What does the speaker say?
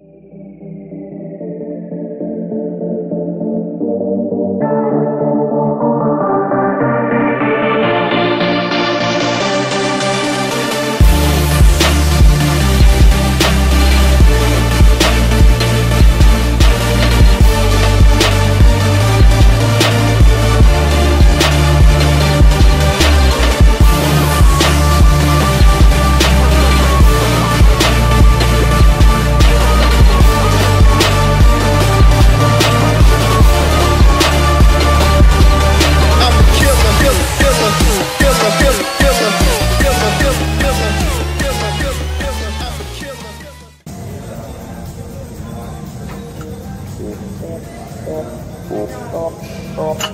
Thank you. Oh, oh, oh.